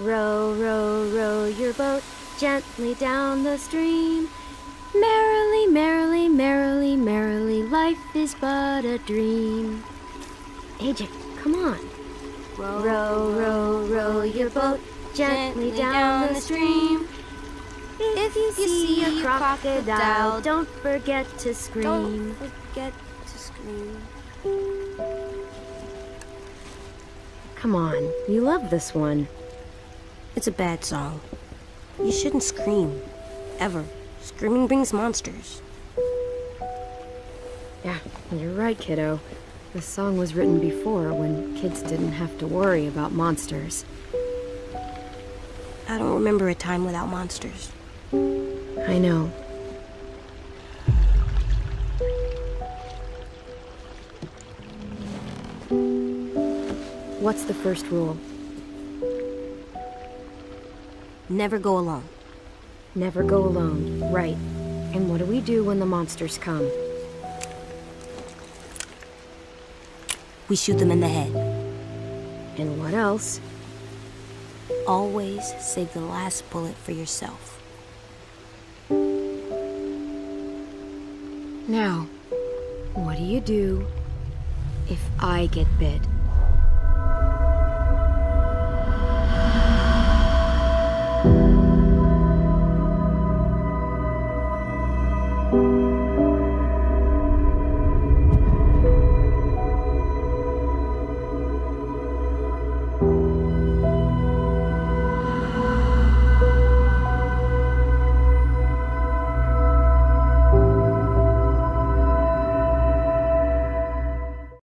Row, row, row your boat gently down the stream. Merrily, merrily, merrily, merrily, life is but a dream. AJ, come on. Row, Row, row, row your boat gently down the stream. If you see a crocodile, don't forget to scream. Don't forget to scream. Come on, you love this one. It's a bad song. You shouldn't scream. Ever. Screaming brings monsters. Yeah, you're right, kiddo. The song was written before when kids didn't have to worry about monsters. I don't remember a time without monsters. I know. What's the first rule? Never go alone. Never go alone. Right. And what do we do when the monsters come? We shoot them in the head. And what else? Always save the last bullet for yourself. Now, what do you do if I get bit?